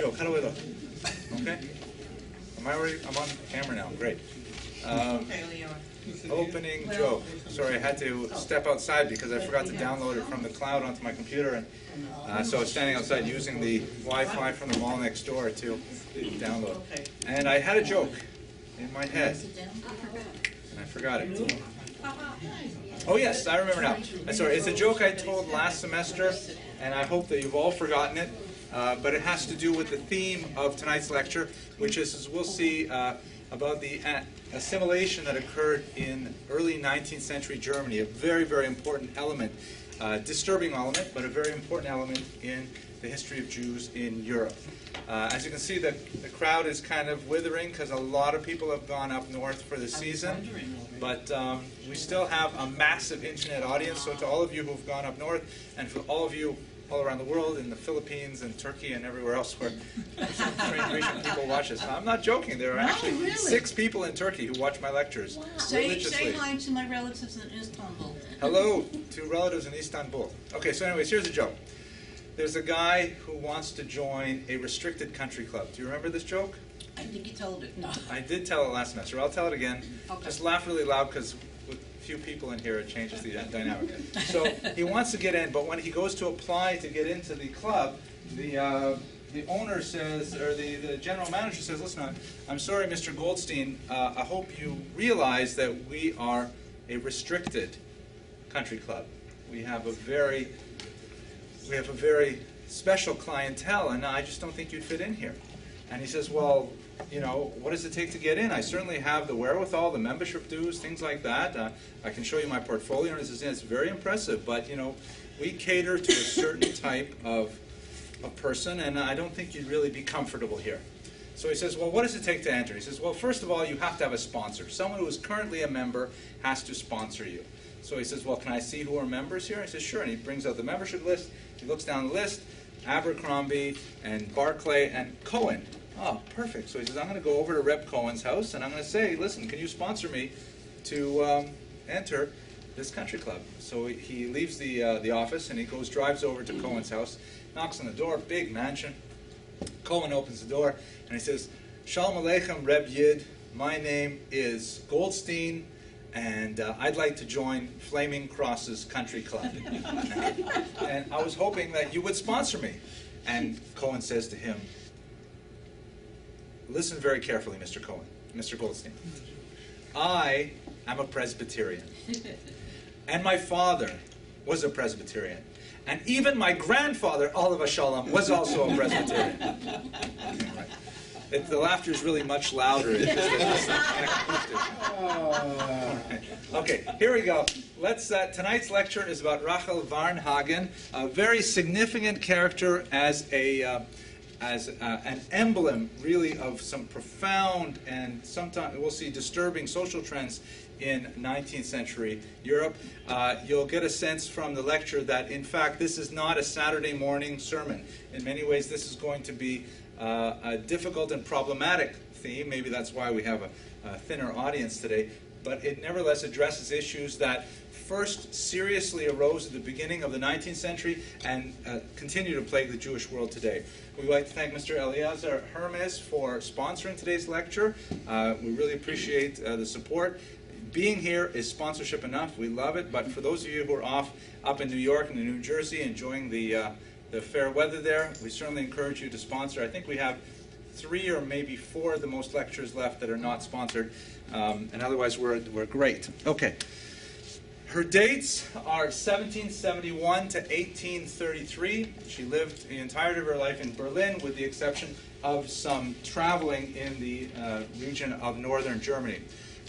How do I look? Okay? Am I already, I'm on camera now, great. Um, opening joke. Sorry, I had to step outside because I forgot to download it from the cloud onto my computer, and uh, so I was standing outside using the Wi-Fi from the mall next door to download. And I had a joke in my head, and I forgot it. Oh yes, I remember now. Uh, Sorry, it's a joke I told last semester, and I hope that you've all forgotten it. Uh, but it has to do with the theme of tonight's lecture, which is, as we'll see, uh, about the assimilation that occurred in early 19th century Germany. A very, very important element, uh, disturbing element, but a very important element in the history of Jews in Europe. Uh, as you can see, the, the crowd is kind of withering because a lot of people have gone up north for the season. But um, we still have a massive internet audience. So to all of you who've gone up north, and for all of you all around the world, in the Philippines and Turkey and everywhere else where some strange Grecian people watch us. I'm not joking. There are No, actually really? six people in Turkey who watch my lectures Say, religiously. say hi to my relatives in Istanbul. Hello to relatives in Istanbul. Okay, so anyways, here's a joke. There's a guy who wants to join a restricted country club. Do you remember this joke? I think you told it. No. I did tell it last semester. I'll tell it again. Okay. Just laugh really loud because with few people in here, it changes the dynamic. So he wants to get in, but when he goes to apply to get into the club, the uh, the owner says, or the, the general manager says, listen, I'm, sorry, Mr. Goldstein, uh, I hope you realize that we are a restricted country club. We have a very we have a very special clientele, and I just don't think you'd fit in here. And he says, well, you know, what does it take to get in? I certainly have the wherewithal, the membership dues, things like that. Uh, I can show you my portfolio, and he says, yeah, it's very impressive, but, you know, we cater to a certain type of, of person, and I don't think you'd really be comfortable here. So he says, well, what does it take to enter? He says, well, first of all, you have to have a sponsor. Someone who is currently a member has to sponsor you. So he says, well, can I see who are members here? I says, sure. And he brings out the membership list. He looks down the list, Abercrombie and Barclay and Cohen. Oh, perfect. So he says, I'm going to go over to Rep Cohen's house and I'm going to say, listen, can you sponsor me to um, enter this country club? So he- leaves the, uh, the office and he goes, drives over to Cohen's house, knocks on the door, big mansion. Cohen opens the door and he says, Shalom Aleichem, Reb Yid. My name is Goldstein, and uh, I'd like to join Flaming Crosses Country Club. and I was hoping that you would sponsor me. And Cohen says to him, Listen very carefully, Mr. Cohen, Mr. Goldstein. I am a Presbyterian. And my father was a Presbyterian. And even my grandfather, alav hashalom, was also a Presbyterian. It, the laughter is really much louder. It's just it's acoustic. Okay, here we go. Let's. Uh, tonight's lecture is about Rachel Varnhagen, a very significant character as a. Uh, as uh, an emblem, really, of some profound and sometimes we'll see disturbing social trends in 19th century Europe. Uh, you'll get a sense from the lecture that, in fact, this is not a Saturday morning sermon. In many ways, this is going to be uh, a difficult and problematic theme. Maybe that's why we have a, a thinner audience today. But it nevertheless addresses issues that first seriously arose at the beginning of the 19th century and uh, continue to plague the Jewish world today. We'd like to thank Mr. Eliezer Hermes for sponsoring today's lecture. Uh, we really appreciate uh, the support. Being here is sponsorship enough. We love it. But for those of you who are off up in New York and in New Jersey enjoying the, uh, the fair weather there, we certainly encourage you to sponsor. I think we have three or maybe four of the most lectures left that are not sponsored. Um, and otherwise, we're, we're great. Okay. Her dates are 1771 to 1833. She lived the entirety of her life in Berlin, with the exception of some traveling in the uh, region of northern Germany.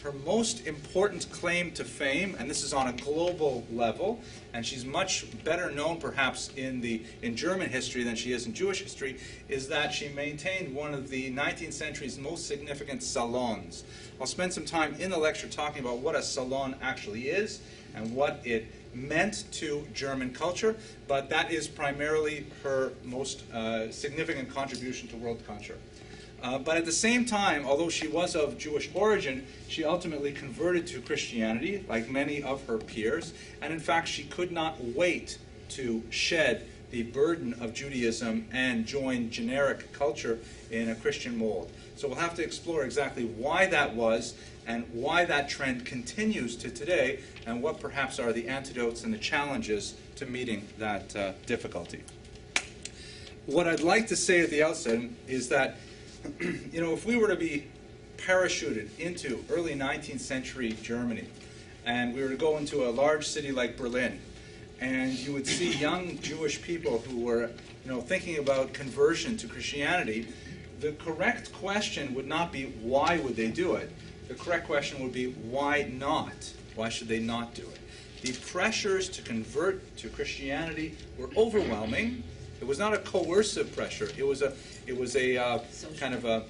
Her most important claim to fame, and this is on a global level, and she's much better known perhaps in the in German history than she is in Jewish history, is that she maintained one of the 19th century's most significant salons. I'll spend some time in the lecture talking about what a salon actually is and what it meant to German culture, but that is primarily her most uh, significant contribution to world culture. Uh, but at the same time, although she was of Jewish origin, she ultimately converted to Christianity, like many of her peers, and in fact, she could not wait to shed the burden of Judaism and join generic culture in a Christian mold. So we'll have to explore exactly why that was and why that trend continues to today and what perhaps are the antidotes and the challenges to meeting that uh, difficulty. What I'd like to say at the outset is that, you know, if we were to be parachuted into early 19th century Germany and we were to go into a large city like Berlin and you would see young Jewish people who were, you know, thinking about conversion to Christianity, the correct question would not be why would they do it. The correct question would be why not? Why should they not do it? The pressures to convert to Christianity were overwhelming. It was not a coercive pressure. It was a it was a uh, kind of a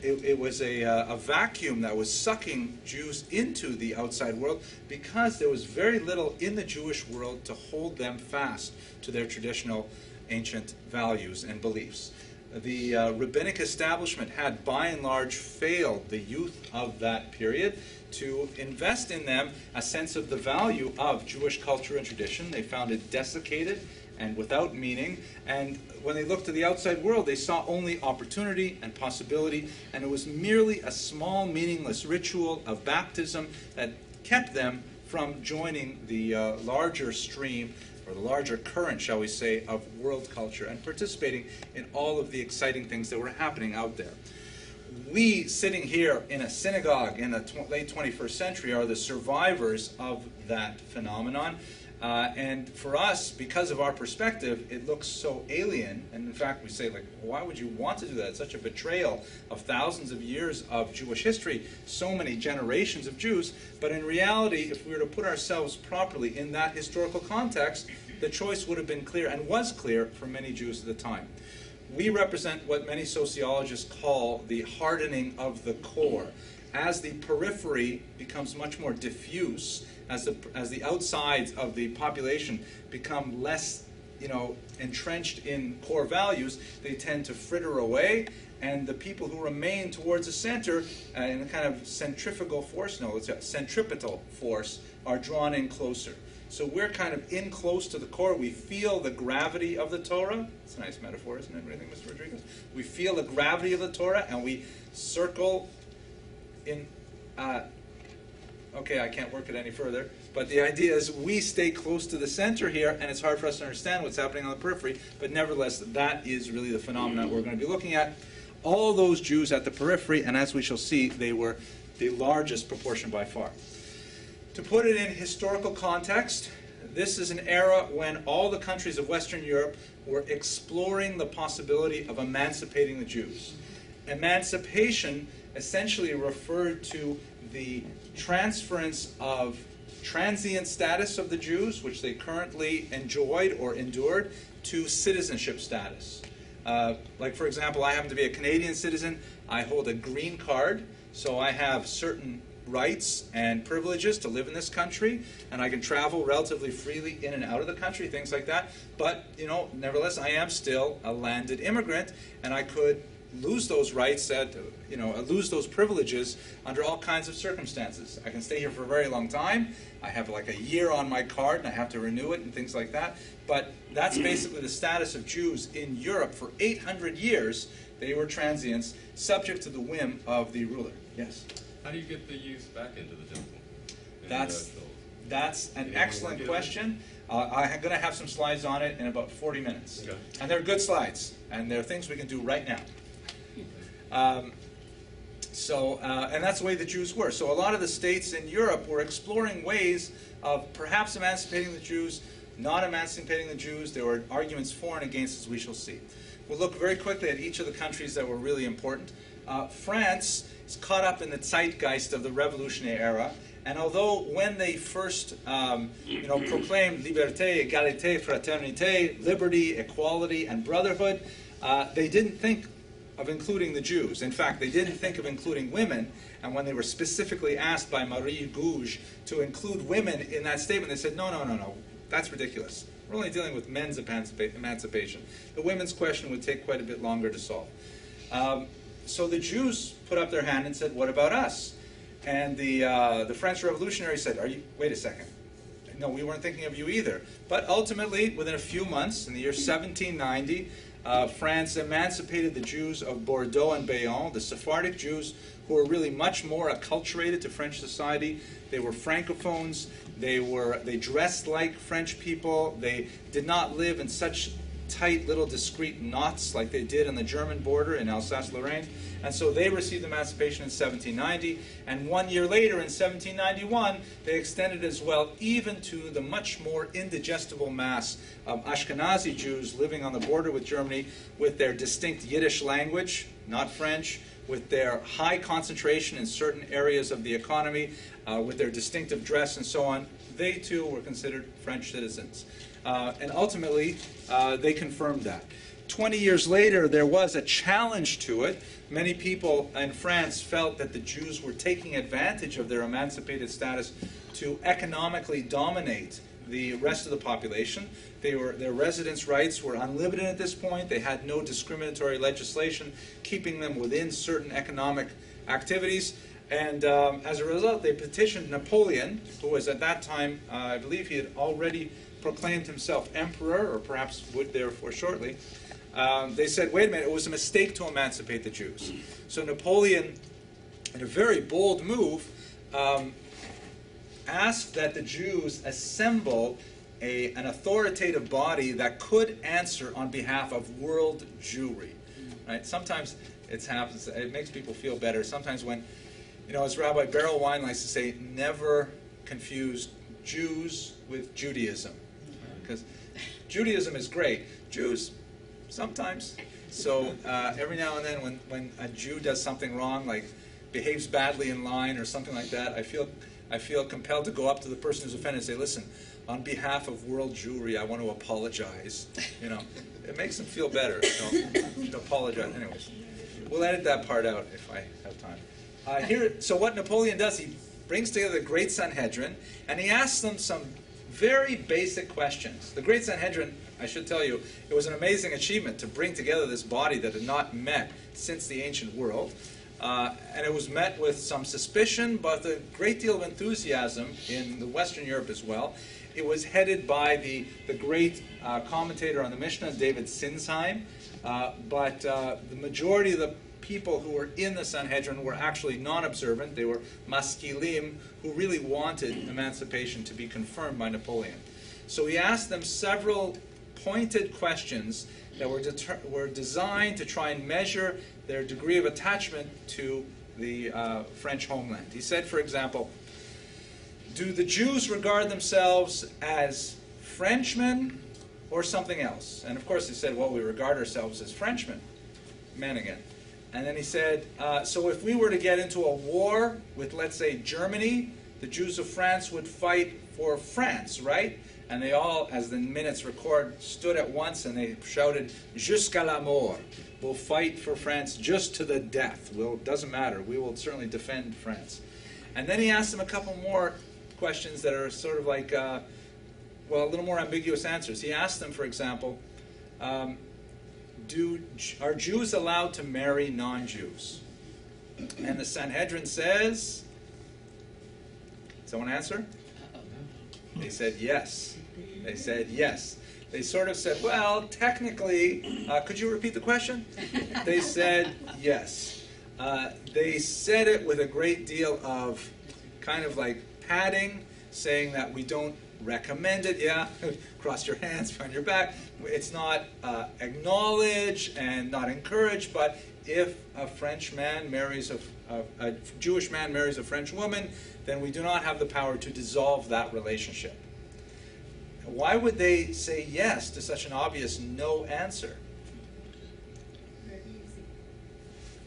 it, it was a, uh, a vacuum that was sucking Jews into the outside world because there was very little in the Jewish world to hold them fast to their traditional ancient values and beliefs. The uh, rabbinic establishment had by and large failed the youth of that period to invest in them a sense of the value of Jewish culture and tradition. They found it desiccated and without meaning. And when they looked to the outside world, they saw only opportunity and possibility, and it was merely a small, meaningless ritual of baptism that kept them from joining the uh, larger stream or the larger current, shall we say, of world culture and participating in all of the exciting things that were happening out there. We, sitting here in a synagogue in the tw- late 21st century, are the survivors of that phenomenon. Uh, and for us, because of our perspective, it looks so alien. And in fact, we say, like, why would you want to do that? It's such a betrayal of thousands of years of Jewish history, so many generations of Jews. But in reality, if we were to put ourselves properly in that historical context, the choice would have been clear and was clear for many Jews at the time. We represent what many sociologists call the hardening of the core. As the periphery becomes much more diffuse, as the, as the outsides of the population become less you know, entrenched in core values, they tend to fritter away, and the people who remain towards the center uh, in a kind of centrifugal force, no, it's a centripetal force, are drawn in closer. So we're kind of in close to the core. We feel the gravity of the Torah. It's a nice metaphor, isn't it? Think, Mr. Rodriguez? We feel the gravity of the Torah, and we circle in. Uh, okay, I can't work it any further. But the idea is we stay close to the center here, and it's hard for us to understand what's happening on the periphery. But nevertheless, that is really the phenomenon we're going to be looking at. All those Jews at the periphery, and as we shall see, they were the largest proportion by far. To put it in historical context, this is an era when all the countries of Western Europe were exploring the possibility of emancipating the Jews. Emancipation essentially referred to the transference of transient status of the Jews, which they currently enjoyed or endured, to citizenship status. Uh, like, for example, I happen to be a Canadian citizen. I hold a green card, so I have certain rights and privileges to live in this country, and I can travel relatively freely in and out of the country, things like that. But, you know, nevertheless, I am still a landed immigrant, and I could lose those rights at you know lose those privileges under all kinds of circumstances. I can stay here for a very long time. I have like a year on my card and i have to renew it and things like that. But that's basically the status of jews in europe. For 800 years they were transients subject to the whim of the ruler. Yes? How do you get the youth back into the temple? That's- the- that's an Anyone excellent question. Uh, i'm going to have some slides on it in about 40 minutes. Okay. and they're good slides. And they're things we can do right now um, so, uh, and that's the way the Jews were. So, a lot of the states in Europe were exploring ways of perhaps emancipating the Jews, not emancipating the Jews. There were arguments for and against, as we shall see. We'll look very quickly at each of the countries that were really important. Uh, France is caught up in the zeitgeist of the revolutionary era. And although when they first, um, you know, proclaimed liberté, égalité, fraternité, liberty, equality, and brotherhood, uh, they didn't think of including the Jews. In fact, they didn't think of including women, and when they were specifically asked by Marie Gouge to include women in that statement, they said, no, no, no, no, that's ridiculous. We're only dealing with men's emancipation. The women's question would take quite a bit longer to solve. Um, so the Jews put up their hand and said, what about us? And the, uh, the French revolutionaries said, are you, wait a second, no, we weren't thinking of you either. But ultimately, within a few months, in the year 1790, uh, France emancipated the Jews of Bordeaux and Bayonne, the Sephardic Jews who were really much more acculturated to French society. They were francophones. They were they dressed like French people. They did not live in such tight little discrete knots like they did on the German border in Alsace-Lorraine. And so they received emancipation in 1790, and one year later, in 1791, they extended as well even to the much more indigestible mass of Ashkenazi Jews living on the border with Germany with their distinct Yiddish language, not French, with their high concentration in certain areas of the economy, uh, with their distinctive dress and so on. They too were considered French citizens. Uh, and ultimately, uh, they confirmed that. 20 years later, there was a challenge to it. Many people in France felt that the Jews were taking advantage of their emancipated status to economically dominate the rest of the population. They were, their residence rights were unlimited at this point. They had no discriminatory legislation keeping them within certain economic activities. And um, as a result, they petitioned Napoleon, who was at that time, uh, I believe he had already proclaimed himself emperor, or perhaps would therefore shortly. Um, they said, wait a minute, it was a mistake to emancipate the Jews. So Napoleon, in a very bold move, um, asked that the Jews assemble a, an authoritative body that could answer on behalf of world Jewry. Right? Sometimes it happens, it makes people feel better. Sometimes when, you know, as Rabbi Berel Wein likes to say, never confuse Jews with Judaism. Because Judaism is great. Jews, sometimes. So uh, every now and then when, when a Jew does something wrong, like behaves badly in line or something like that, I feel, I feel compelled to go up to the person who's offended and say, listen, on behalf of world Jewry, I want to apologize. You know, it makes them feel better. So, apologize. Anyways, we'll edit that part out if I have time. Uh, here, so what Napoleon does, he brings together the Great Sanhedrin, and he asks them some very basic questions. The Great Sanhedrin, I should tell you, it was an amazing achievement to bring together this body that had not met since the ancient world. Uh, and it was met with some suspicion, but a great deal of enthusiasm in the Western Europe as well. It was headed by the, the great uh, commentator on the Mishnah, David Sinsheim, uh, but uh, the majority of the people who were in the Sanhedrin were actually non-observant. They were maskilim who really wanted emancipation to be confirmed by Napoleon. So he asked them several pointed questions that were, were designed to try and measure their degree of attachment to the uh, French homeland. He said, for example, do the Jews regard themselves as Frenchmen or something else? And of course, he said, well, we regard ourselves as Frenchmen. Men again. And then he said, uh, so if we were to get into a war with, let's say, Germany, the Jews of France would fight for France, right? And they all, as the minutes record, stood at once and they shouted, Jusqu'à la mort. We'll fight for France just to the death. Well, it doesn't matter. We will certainly defend France. And then he asked them a couple more questions that are sort of like, uh, well, a little more ambiguous answers. He asked them, for example, um, do, are Jews allowed to marry non-Jews? And the Sanhedrin says, someone answer? They said yes. They said yes. They sort of said, well, technically, uh, could you repeat the question? They said yes. Uh, they said it with a great deal of kind of like padding, saying that we don't recommend it, yeah, cross your hands behind your back. It's not uh, acknowledged and not encouraged, but if a French man marries a, a, a Jewish man marries a French woman, then we do not have the power to dissolve that relationship. Why would they say yes to such an obvious no answer? Very easy.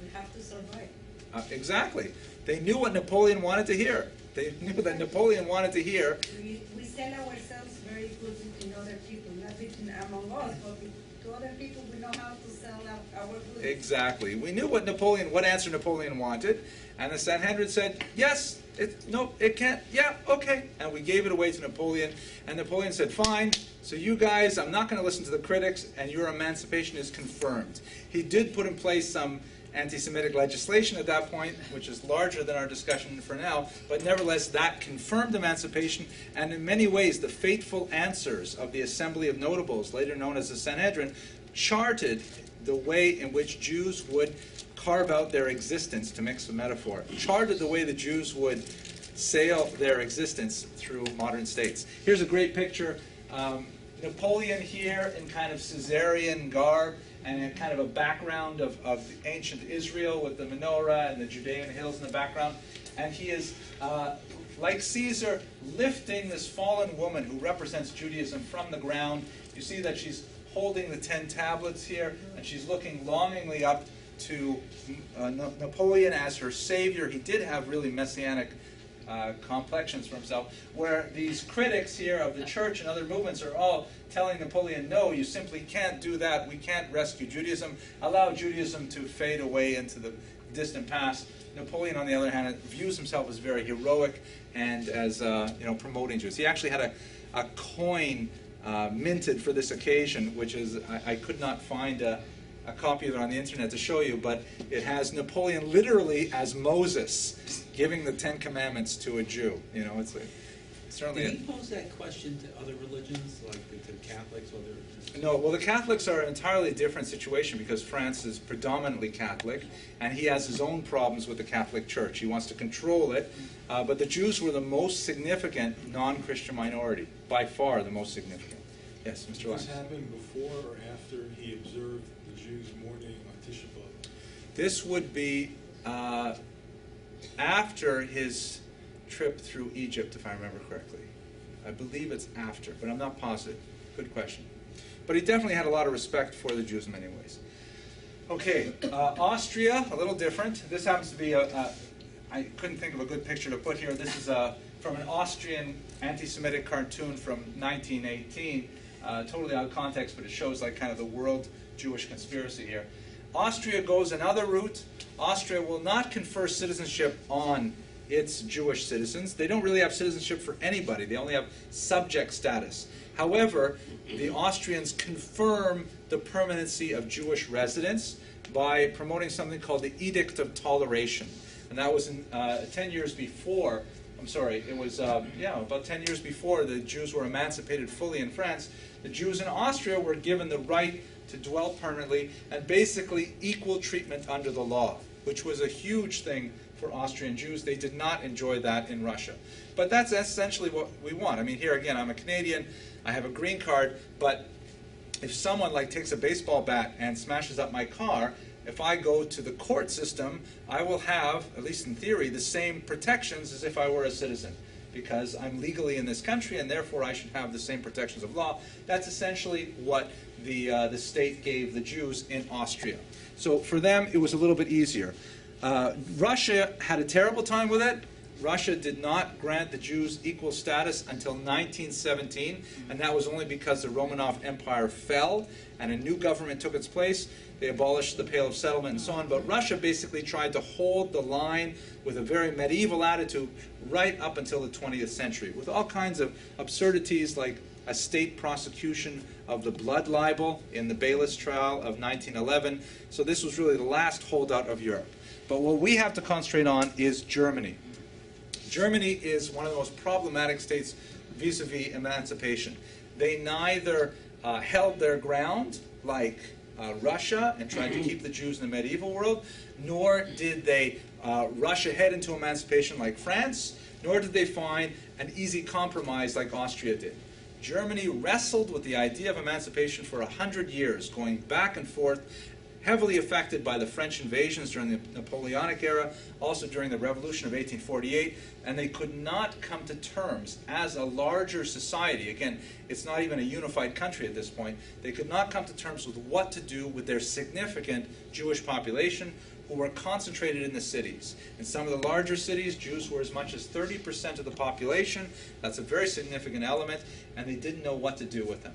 We have to survive. Uh, exactly. They knew what Napoleon wanted to hear. They knew that Napoleon wanted to hear. We sell ourselves very good in other people, not even among us, but to other people, we know how to sell our, our goods. Exactly. We knew what Napoleon, what answer Napoleon wanted, and the Sanhedrin said, yes, it, no, it can't, yeah, okay. And we gave it away to Napoleon, and Napoleon said, fine, so you guys, I'm not going to listen to the critics, and your emancipation is confirmed. He did put in place some anti-Semitic legislation at that point, which is larger than our discussion for now, but nevertheless that confirmed emancipation, and in many ways the fateful answers of the Assembly of Notables, later known as the Sanhedrin, charted the way in which Jews would carve out their existence, to mix a metaphor, charted the way the Jews would sail their existence through modern states. Here's a great picture. Um, Napoleon here in kind of Caesarian garb and in kind of a background of, of ancient Israel with the menorah and the Judean hills in the background. And he is, uh, like Caesar, lifting this fallen woman who represents Judaism from the ground. You see that she's holding the ten tablets here, and she's looking longingly up to uh, Napoleon as her savior. He did have really messianic uh, complexions for himself, where these critics here of the church and other movements are all telling Napoleon, no, you simply can't do that. We can't rescue Judaism. Allow Judaism to fade away into the distant past. Napoleon, on the other hand, views himself as very heroic and as uh, you know promoting Jews. He actually had a, a coin uh, minted for this occasion, which is I, I could not find a, a copy of it on the internet to show you, but it has Napoleon literally as Moses giving the Ten Commandments to a Jew. You know, it's a, certainly. Did he pose that question to other religions, like to Catholics, or other? No, well, the Catholics are an entirely different situation because France is predominantly Catholic, and he has his own problems with the Catholic Church. He wants to control it, uh, but the Jews were the most significant non-Christian minority, by far the most significant. Yes, Mr. This happened before or after he observed the Jews mourning on Tisha B'Av? This would be uh, after his trip through Egypt, if I remember correctly. I believe it's after, but I'm not positive. Good question. But he definitely had a lot of respect for the Jews in many ways. Okay, uh, Austria, a little different. This happens to be a, a. I couldn't think of a good picture to put here. This is a, from an Austrian anti Semitic cartoon from 1918. Uh, totally out of context, but it shows like kind of the world Jewish conspiracy here. Austria goes another route. Austria will not confer citizenship on its Jewish citizens. They don't really have citizenship for anybody, they only have subject status. However, the Austrians confirm the permanency of Jewish residents by promoting something called the Edict of Toleration. And that was in, uh, 10 years before, I'm sorry, it was, uh, yeah, about 10 years before the Jews were emancipated fully in France. The Jews in Austria were given the right to dwell permanently and basically equal treatment under the law, which was a huge thing for Austrian Jews. They did not enjoy that in Russia. But that's essentially what we want. I mean, here again, I'm a Canadian, I have a green card, but if someone like takes a baseball bat and smashes up my car, if I go to the court system, I will have, at least in theory, the same protections as if I were a citizen because I'm legally in this country and therefore I should have the same protections of law. That's essentially what the, uh, the state gave the Jews in Austria. So for them, it was a little bit easier. Uh, Russia had a terrible time with it. Russia did not grant the Jews equal status until 1917, and that was only because the Romanov Empire fell and a new government took its place. They abolished the Pale of Settlement and so on. But Russia basically tried to hold the line with a very medieval attitude right up until the 20th century, with all kinds of absurdities like a state prosecution of the blood libel in the Beilis trial of 1911. So this was really the last holdout of Europe. But what we have to concentrate on is Germany. Germany is one of the most problematic states vis a vis emancipation. They neither uh, held their ground like uh, Russia and tried to keep the Jews in the medieval world, nor did they uh, rush ahead into emancipation like France, nor did they find an easy compromise like Austria did. Germany wrestled with the idea of emancipation for a hundred years, going back and forth, heavily affected by the French invasions during the Napoleonic era, also during the Revolution of 1848, and they could not come to terms as a larger society. Again, it's not even a unified country at this point. They could not come to terms with what to do with their significant Jewish population who were concentrated in the cities. In some of the larger cities, Jews were as much as 30% of the population. That's a very significant element, and they didn't know what to do with them.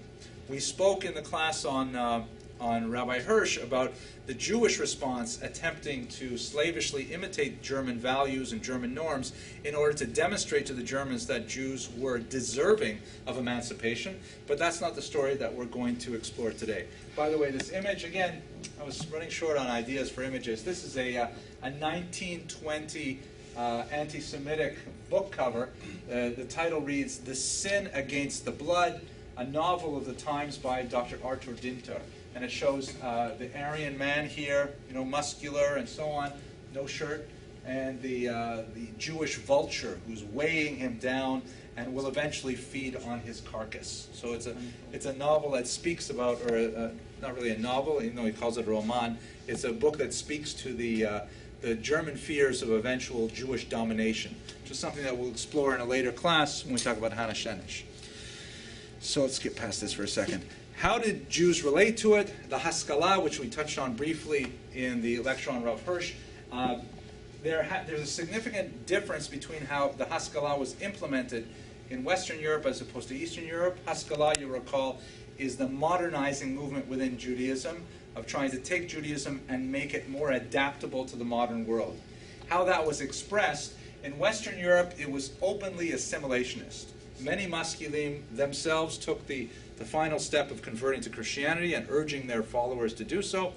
We spoke in the class on. Uh, on Rabbi Hirsch about the Jewish response attempting to slavishly imitate German values and German norms in order to demonstrate to the Germans that Jews were deserving of emancipation. But that's not the story that we're going to explore today. By the way, this image, again, I was running short on ideas for images. This is a, uh, a 1920 uh, anti Semitic book cover. Uh, the title reads The Sin Against the Blood, a novel of the times by Dr. Artur Dinter. And it shows uh, the Aryan man here, you know, muscular and so on, no shirt, and the, uh, the Jewish vulture who's weighing him down and will eventually feed on his carcass. So it's a, it's a novel that speaks about, or a, a, not really a novel, even though he calls it a roman, it's a book that speaks to the, uh, the German fears of eventual Jewish domination, which is something that we'll explore in a later class when we talk about Hannah Senesh. So let's get past this for a second. How did Jews relate to it? The Haskalah, which we touched on briefly in the lecture on Rav Hirsch, uh, there there's a significant difference between how the Haskalah was implemented in Western Europe as opposed to Eastern Europe. Haskalah, you recall, is the modernizing movement within Judaism of trying to take Judaism and make it more adaptable to the modern world. How that was expressed in Western Europe, it was openly assimilationist. Many Maskilim themselves took the, the final step of converting to Christianity and urging their followers to do so.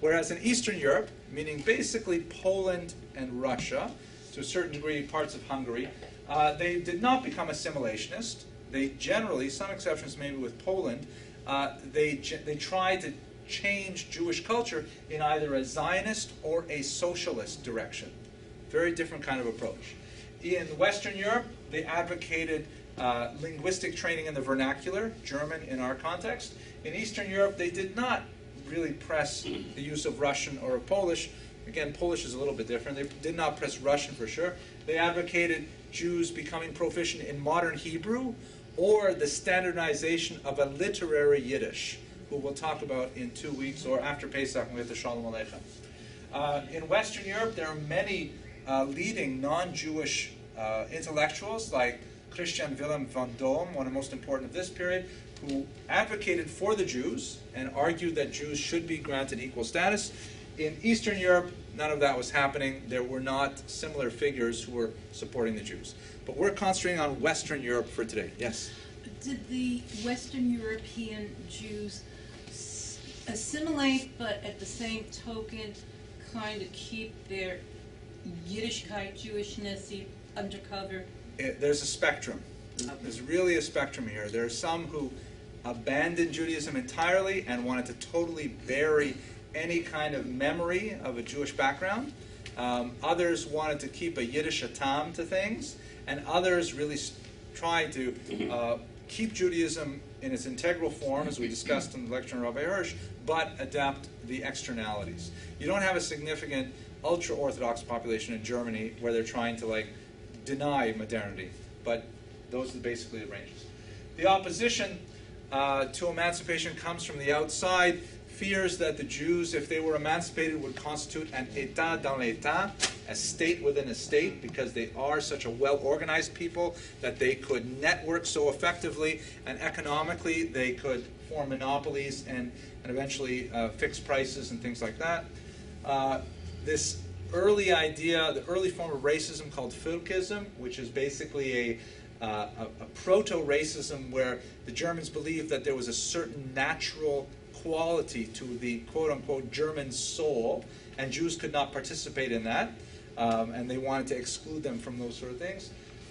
Whereas in Eastern Europe, meaning basically Poland and Russia, to a certain degree parts of Hungary, uh, they did not become assimilationist. They generally, some exceptions maybe with Poland, uh, they, they tried to change Jewish culture in either a Zionist or a socialist direction. Very different kind of approach. In Western Europe, they advocated uh, linguistic training in the vernacular, German in our context. In Eastern Europe, they did not really press the use of Russian or Polish. Again, Polish is a little bit different. They did not press Russian for sure. They advocated Jews becoming proficient in modern Hebrew or the standardization of a literary Yiddish, who we'll talk about in two weeks or after Pesach have the Shalom Aleichem. Uh, in Western Europe, there are many uh, leading non-Jewish uh, intellectuals like Christian Wilhelm von Dohm, one of the most important of this period, who advocated for the Jews and argued that Jews should be granted equal status. In Eastern Europe, none of that was happening. There were not similar figures who were supporting the Jews. But we're concentrating on Western Europe for today. Yes? Did the Western European Jews assimilate, but at the same token, kind of keep their Yiddishkeit Jewishness undercover? It, there's a spectrum. There's really a spectrum here. There are some who abandoned Judaism entirely and wanted to totally bury any kind of memory of a Jewish background. Um, others wanted to keep a Yiddishe ta'am to things, and others really tried to uh, keep Judaism in its integral form, as we discussed in the lecture on Rabbi Hirsch, but adapt the externalities. You don't have a significant ultra Orthodox population in Germany where they're trying to like deny modernity, but those are basically the ranges. The opposition uh, to emancipation comes from the outside, fears that the Jews, if they were emancipated, would constitute an état dans l'état, a state within a state, because they are such a well organized people that they could network so effectively and economically they could form monopolies and, and eventually uh, fix prices and things like that. Uh, this early idea, the early form of racism called Volkism, which is basically a, uh, a, a proto-racism where the Germans believed that there was a certain natural quality to the quote-unquote German soul, and Jews could not participate in that, um, and they wanted to exclude them from those sort of things.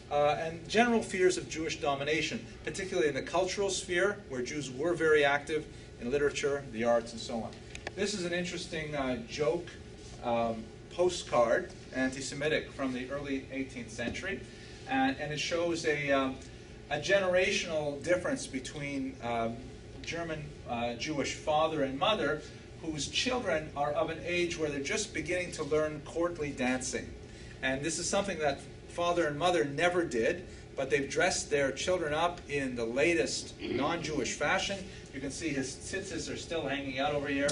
Uh, and general fears of Jewish domination, particularly in the cultural sphere, where Jews were very active in literature, the arts, and so on. This is an interesting uh, joke um, postcard, anti-Semitic, from the early 18th century, and, and it shows a, um, a generational difference between um, German uh, Jewish father and mother, whose children are of an age where they're just beginning to learn courtly dancing, and this is something that father and mother never did. But they've dressed their children up in the latest non-Jewish fashion. You can see his tzitzis are still hanging out over here.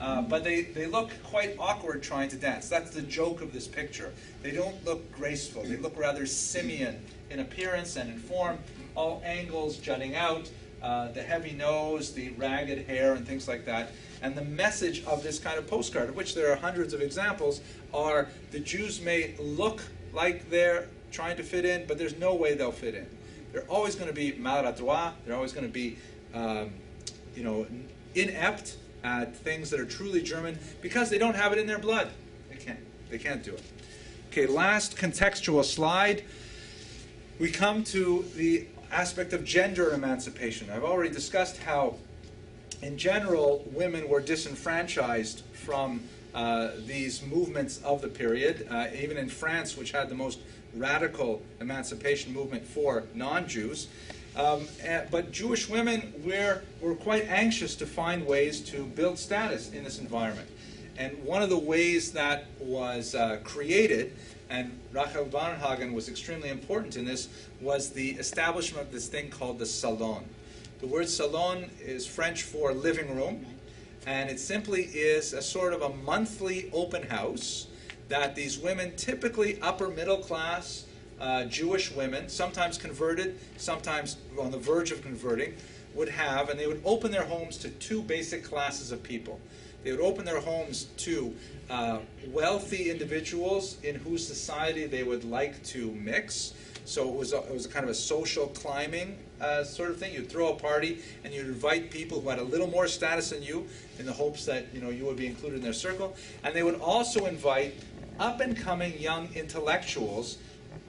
Uh, but they, they look quite awkward trying to dance. That's the joke of this picture. They don't look graceful. They look rather simian in appearance and in form, all angles jutting out, uh, the heavy nose, the ragged hair, and things like that. And the message of this kind of postcard, of which there are hundreds of examples, are the Jews may look like they're trying to fit in, but there's no way they'll fit in. They're always going to be maladroit. They're always going to be, um, you know, inept at things that are truly German because they don't have it in their blood. They can't. They can't do it. Okay, last contextual slide. We come to the aspect of gender emancipation. I've already discussed how, in general, women were disenfranchised from uh, these movements of the period. Uh, even in France, which had the most radical emancipation movement for non-Jews. Um, but Jewish women were, were quite anxious to find ways to build status in this environment. And one of the ways that was uh, created, and Rachel Varnhagen was extremely important in this, was the establishment of this thing called the salon. The word salon is French for living room, and it simply is a sort of a monthly open house that these women, typically upper middle class uh, Jewish women, sometimes converted, sometimes on the verge of converting, would have, and they would open their homes to two basic classes of people. They would open their homes to uh, wealthy individuals in whose society they would like to mix. So it was a, it was a kind of a social climbing uh, sort of thing. You'd throw a party and you'd invite people who had a little more status than you, in the hopes that you know you would be included in their circle. And they would also invite up and coming young intellectuals,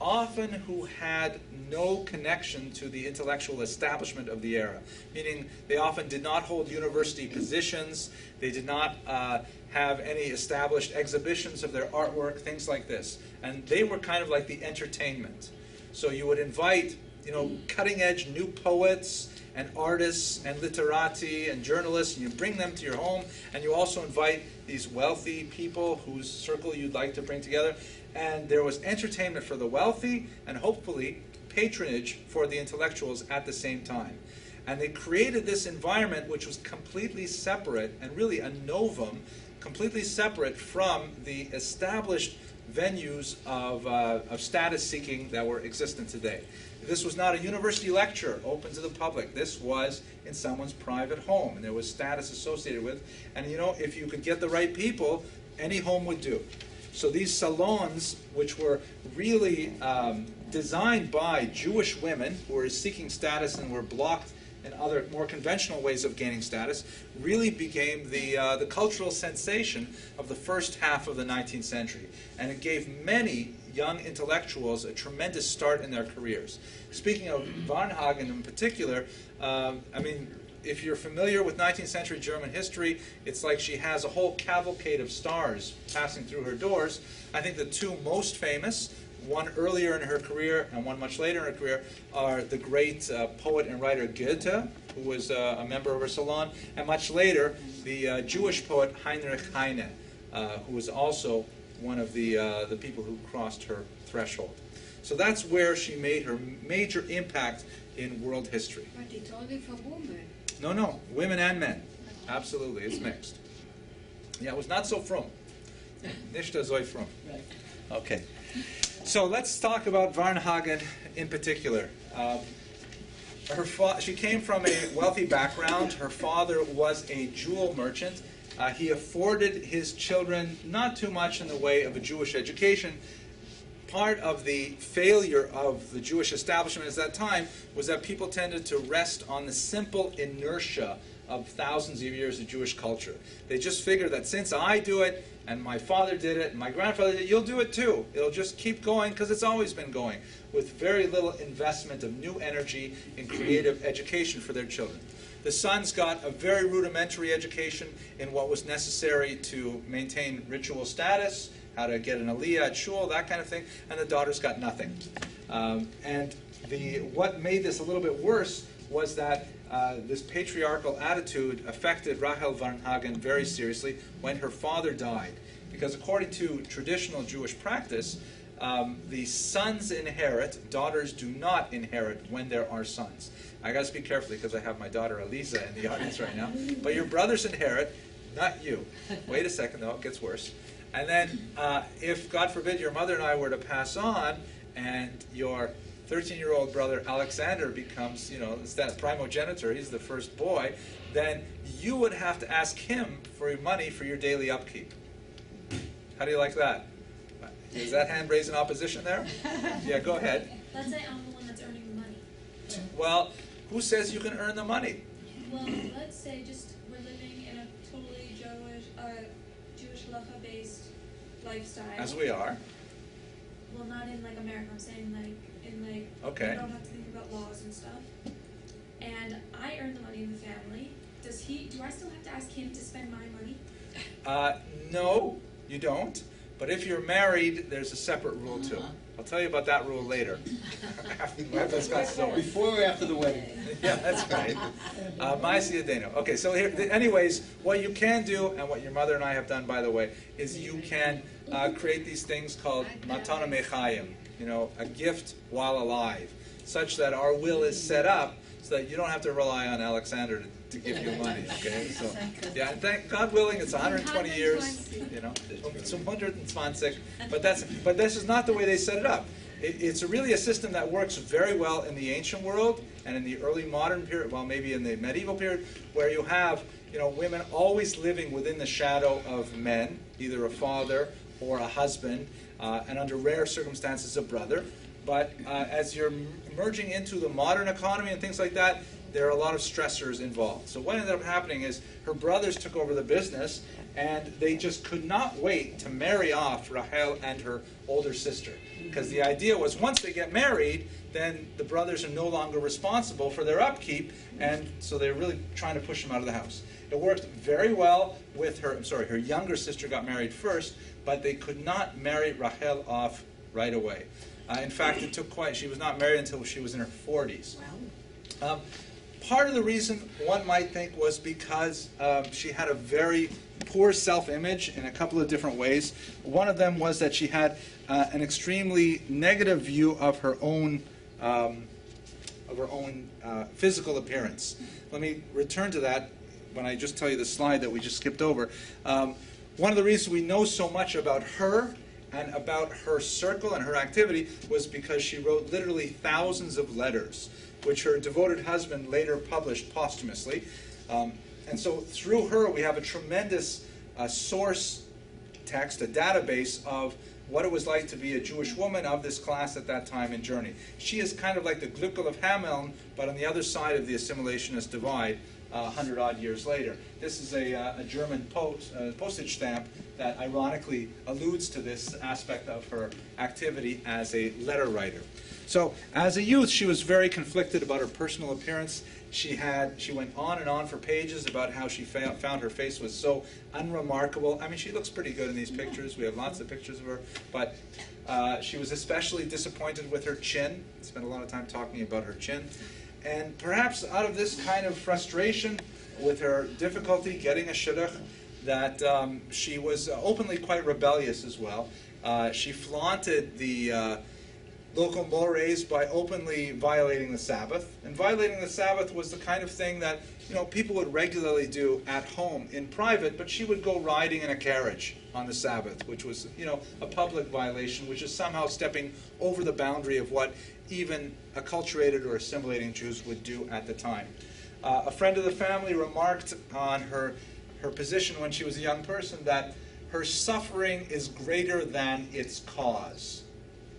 often who had no connection to the intellectual establishment of the era, meaning they often did not hold university positions, they did not uh, have any established exhibitions of their artwork, things like this. And they were kind of like the entertainment. So you would invite, you know, cutting edge new poets and artists and literati and journalists, and you bring them to your home, and you also invite these wealthy people whose circle you'd like to bring together. And there was entertainment for the wealthy, and hopefully patronage for the intellectuals at the same time. And they created this environment which was completely separate and really a novum, completely separate from the established venues of, uh, of status seeking that were existent today. This was not a university lecture open to the public. This was in someone's private home, and there was status associated with. And you know, if you could get the right people, any home would do. So these salons, which were really um, designed by Jewish women who were seeking status and were blocked in other more conventional ways of gaining status, really became the, uh, the cultural sensation of the first half of the 19th century. And it gave many young intellectuals a tremendous start in their careers. Speaking of Varnhagen in particular, um, I mean, if you're familiar with 19th century German history, it's like she has a whole cavalcade of stars passing through her doors. I think the two most famous, one earlier in her career and one much later in her career, are the great uh, poet and writer Goethe, who was uh, a member of her salon, and much later, the uh, Jewish poet Heinrich Heine, uh, who was also one of the, uh, the people who crossed her threshold. So that's where she made her major impact in world history. But it's only for women. No, no, women and men. Absolutely, it's mixed. Yeah, it was not so frum. Nicht so frum. Right. Okay. So let's talk about Varnhagen in particular. Um, her fa- she came from a wealthy background. Her father was a jewel merchant. Uh, he afforded his children not too much in the way of a Jewish education. Part of the failure of the Jewish establishment at that time was that people tended to rest on the simple inertia of thousands of years of Jewish culture. They just figured that since I do it, and my father did it, and my grandfather did it, you'll do it too. It'll just keep going because it's always been going, with very little investment of new energy in creative education for their children. The sons got a very rudimentary education in what was necessary to maintain ritual status, how to get an aliyah at shul, that kind of thing, and the daughters got nothing. Um, and the, what made this a little bit worse was that uh, this patriarchal attitude affected Rahel Varnhagen very seriously when her father died. Because according to traditional Jewish practice, um, the sons inherit, daughters do not inherit when there are sons. I got to speak carefully because I have my daughter Eliza in the audience right now. But your brothers inherit, not you. Wait a second, though, it gets worse. And then, uh, if God forbid your mother and I were to pass on, and your 13-year-old brother Alexander becomes, you know, that primogenitor, he's the first boy, then you would have to ask him for money for your daily upkeep. How do you like that? Is that hand raised in opposition there? Yeah, go ahead. Let's say I'm the one that's earning the money. Well, who says you can earn the money? Well, let's say just lifestyle. As we are. Well, not in like America. I'm saying like in like Okay. we don't have to think about laws and stuff. And I earn the money in the family. Does he? Do I still have to ask him to spend my money? Uh, no, you don't. But if you're married, there's a separate rule too. I'll tell you about that rule later. after, after got so. Before or after the wedding? Yeah, that's right. Uh, Ma'aseh Yadenu. Okay, so here, anyways, what you can do, and what your mother and I have done, by the way, is you can uh, create these things called matana mechayim, you know, a gift while alive, such that our will is set up so that you don't have to rely on Alexander to, to give you money. Okay, so yeah, thank God willing, it's 120 years, you know, it's 120, but that's but this is not the way they set it up. It, it's really a system that works very well in the ancient world and in the early modern period, well, maybe in the medieval period, where you have, you know, women always living within the shadow of men, either a father or a husband, uh, and under rare circumstances, a brother. But uh, as you're merging into the modern economy and things like that, there are a lot of stressors involved. So what ended up happening is her brothers took over the business, and they just could not wait to marry off Rahel and her older sister. Because the idea was once they get married, then the brothers are no longer responsible for their upkeep, and so they're really trying to push them out of the house. It worked very well with her, I'm sorry, her younger sister got married first, but they could not marry Rahel off right away. Uh, in fact, it took quite, she was not married until she was in her 40s. Um, part of the reason one might think was because um, she had a very poor self-image in a couple of different ways. One of them was that she had uh, an extremely negative view of her own um, of her own uh, physical appearance. Let me return to that when I just tell you the slide that we just skipped over. Um, one of the reasons we know so much about her and about her circle and her activity was because she wrote literally thousands of letters, which her devoted husband later published posthumously. Um, and so through her, we have a tremendous uh, source text, a database of what it was like to be a Jewish woman of this class at that time in Germany. She is kind of like the Glückel of Hameln, but on the other side of the assimilationist divide, uh, 100 odd years later. This is a, uh, a German post, uh, postage stamp that ironically alludes to this aspect of her activity as a letter writer. So, as a youth, she was very conflicted about her personal appearance. She had she went on and on for pages about how she found her face was so unremarkable. I mean, she looks pretty good in these pictures. We have lots of pictures of her, but uh, she was especially disappointed with her chin. Spent a lot of time talking about her chin, and perhaps out of this kind of frustration with her difficulty getting a shidduch, that um, she was openly quite rebellious as well. Uh, she flaunted the uh, local mores by openly violating the Sabbath. And violating the Sabbath was the kind of thing that you know people would regularly do at home in private, but she would go riding in a carriage on the Sabbath, which was you know a public violation, which is somehow stepping over the boundary of what even acculturated or assimilating Jews would do at the time. Uh, a friend of the family remarked on her her position when she was a young person that her suffering is greater than its cause,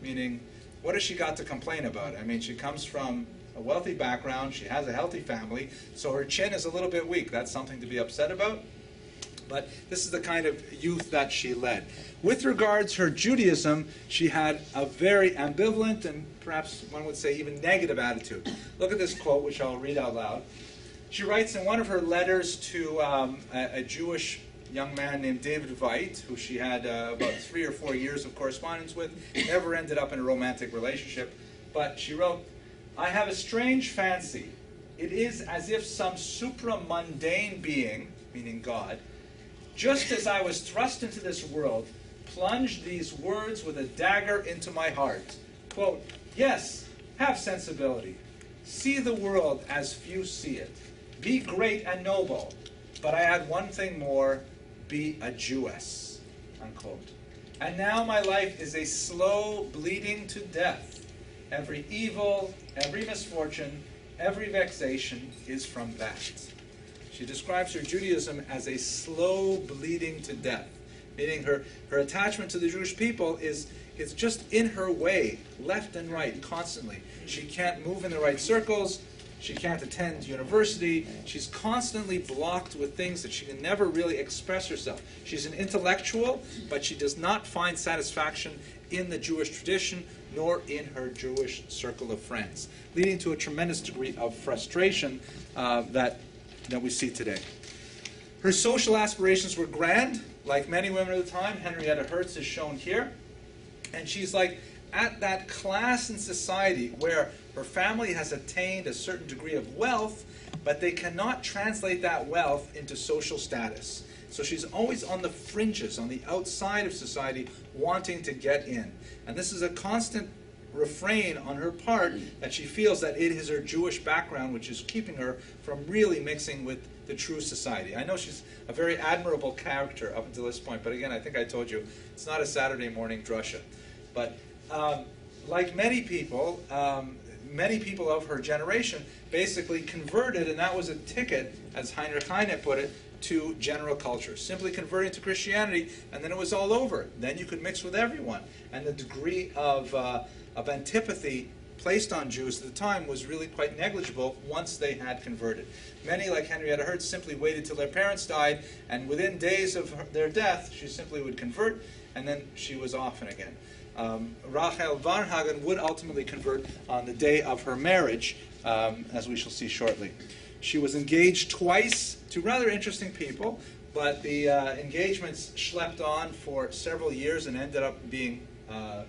meaning what has she got to complain about? I mean, she comes from a wealthy background, she has a healthy family, so her chin is a little bit weak. That's something to be upset about. But this is the kind of youth that she led. With regards her Judaism, she had a very ambivalent and perhaps one would say even negative attitude. Look at this quote, which I'll read out loud. She writes in one of her letters to um, a, a Jewish young man named David Veit, who she had uh, about three or four years of correspondence with, never ended up in a romantic relationship. But she wrote, I have a strange fancy. It is as if some supramundane being, meaning God, just as I was thrust into this world, plunged these words with a dagger into my heart. Quote, Yes, have sensibility. See the world as few see it. Be great and noble. But I add one thing more be a Jewess. Unquote. And now my life is a slow bleeding to death. Every evil, every misfortune, every vexation is from that. She describes her Judaism as a slow bleeding to death, meaning her, her attachment to the Jewish people is, is just in her way, left and right, constantly. She can't move in the right circles. She can't attend university. She's constantly blocked with things that she can never really express herself. She's an intellectual, but she does not find satisfaction in the Jewish tradition nor in her Jewish circle of friends, leading to a tremendous degree of frustration uh, that, that we see today. Her social aspirations were grand, like many women of the time. Henrietta Herz is shown here. And she's like at that class in society where her family has attained a certain degree of wealth, but they cannot translate that wealth into social status. So she's always on the fringes, on the outside of society, wanting to get in. And this is a constant refrain on her part that she feels that it is her Jewish background which is keeping her from really mixing with the true society. I know she's a very admirable character up until this point, but again, I think I told you it's not a Saturday morning drusha. But um, like many people, um, many people of her generation basically converted, and that was a ticket, as Heinrich Heine put it, to general culture. Simply converting to Christianity, and then it was all over. Then you could mix with everyone. And the degree of, uh, of antipathy placed on Jews at the time was really quite negligible once they had converted. Many, like Henrietta Herz, simply waited till their parents died, and within days of her, their death, she simply would convert, and then she was off and again. Um, Rachel Varnhagen would ultimately convert on the day of her marriage, um, as we shall see shortly. She was engaged twice to rather interesting people, but the uh, engagements schlepped on for several years and ended up being uh,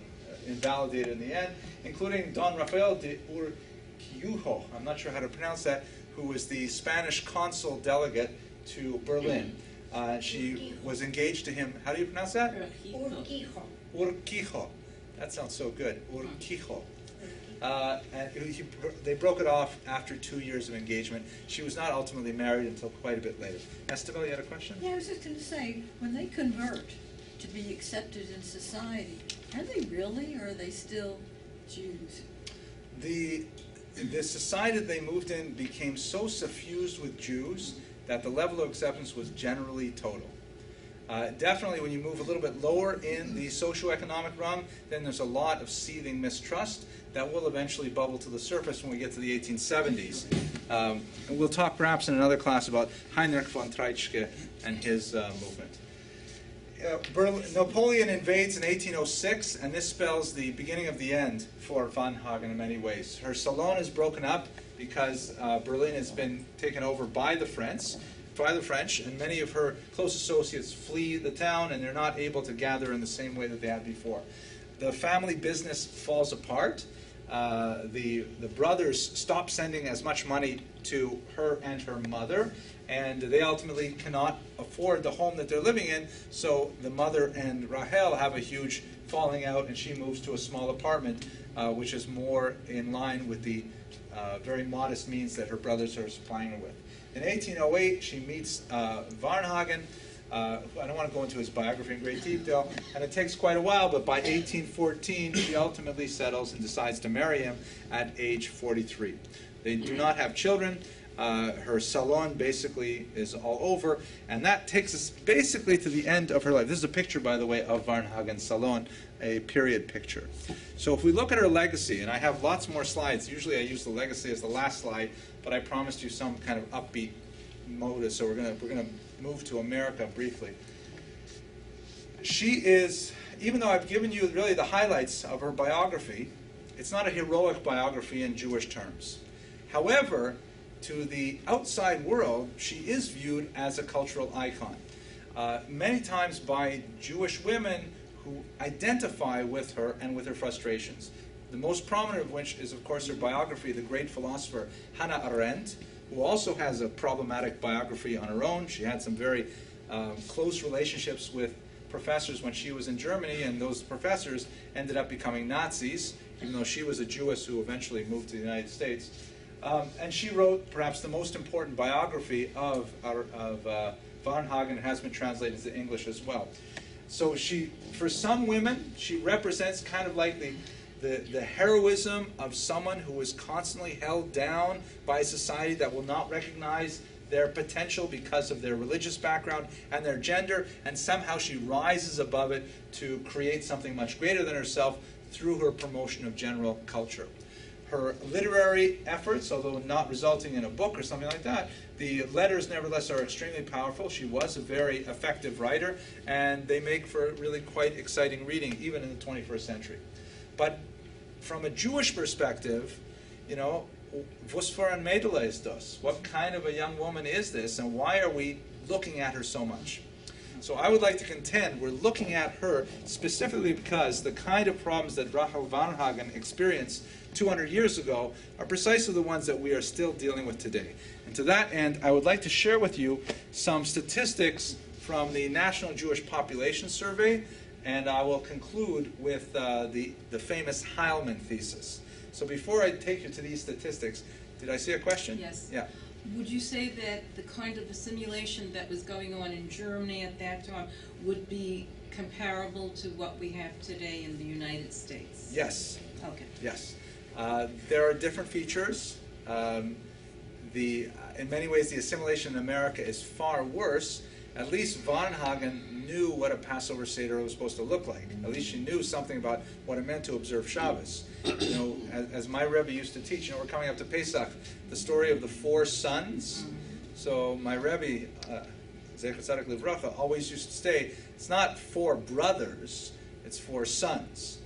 invalidated in the end, including Don Rafael de Urquijo, I'm not sure how to pronounce that, who was the Spanish consul delegate to Berlin. Uh, she was engaged to him. How do you pronounce that? Urquijo. Urquijo. That sounds so good. Urquijo. Uh, and he, they broke it off after two years of engagement. She was not ultimately married until quite a bit later. Estabel, you had a question? Yeah, I was just going to say, when they convert to be accepted in society, are they really, or are they still Jews? The, the society they moved in became so suffused with Jews that the level of acceptance was generally total. Uh, definitely, when you move a little bit lower in the socioeconomic rung, then there's a lot of seething mistrust that will eventually bubble to the surface when we get to the 1870s. Um, and we'll talk perhaps in another class about Heinrich von Treitschke and his uh, movement. Uh, Berlin, Napoleon invades in 1806, and this spells the beginning of the end for Varnhagen in many ways. Her salon is broken up because uh, Berlin has been taken over by the French, by the French, and many of her close associates flee the town, and they're not able to gather in the same way that they had before. The family business falls apart. Uh, the the brothers stop sending as much money to her and her mother, and they ultimately cannot afford the home that they're living in. So the mother and Rahel have a huge falling out, and she moves to a small apartment, uh, which is more in line with the uh, very modest means that her brothers are supplying her with. In 1808, she meets uh, Varnhagen. Uh, I don't want to go into his biography in great detail, and it takes quite a while, but by 1814, she ultimately settles and decides to marry him at age 43. They do not have children. Uh, her salon basically is all over, and that takes us basically to the end of her life. This is a picture, by the way, of Varnhagen's salon, a period picture. So if we look at her legacy, and I have lots more slides, usually I use the legacy as the last slide, but I promised you some kind of upbeat modus, so we're going we're gonna move to America briefly. She is, even though I've given you really the highlights of her biography, it's not a heroic biography in Jewish terms. However, to the outside world, she is viewed as a cultural icon. Uh, many times by Jewish women who identify with her and with her frustrations. The most prominent of which is, of course, her biography, the great philosopher Hannah Arendt, who also has a problematic biography on her own. She had some very um, close relationships with professors when she was in Germany, and those professors ended up becoming Nazis, even though she was a Jewess who eventually moved to the United States. Um, and she wrote perhaps the most important biography of, of uh, Varnhagen, has been translated into English as well. So she, for some women, she represents kind of like the, the, the heroism of someone who is constantly held down by a society that will not recognize their potential because of their religious background and their gender, and somehow she rises above it to create something much greater than herself through her promotion of general culture. Her literary efforts, although not resulting in a book or something like that, the letters nevertheless are extremely powerful. She was a very effective writer, and they make for really quite exciting reading, even in the 21st century. But from a Jewish perspective, you know, was for an? What kind of a young woman is this, and why are we looking at her so much? So I would like to contend we're looking at her specifically because the kind of problems that Rachel Varnhagen experienced 200 years ago are precisely the ones that we are still dealing with today. And to that end, I would like to share with you some statistics from the National Jewish Population Survey, and I will conclude with uh, the, the famous Heilman thesis. So before I take you to these statistics, did I see a question? Yes. Yeah. Would you say that the kind of assimilation that was going on in Germany at that time would be comparable to what we have today in the United States? Yes. Okay. Yes. Uh, there are different features. Um, the, in many ways, the assimilation in America is far worse. At least Varnhagen knew what a Passover Seder was supposed to look like. At least she knew something about what it meant to observe Shabbos. You know, as, as my Rebbe used to teach, you know, we're coming up to Pesach, the story of the four sons. So my Rebbe, uh, Zecher Tzaddik Livracha, always used to say, it's not four brothers, it's four sons.